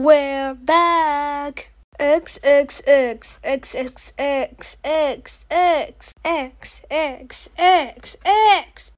We're back. X X X X X X X X X X X X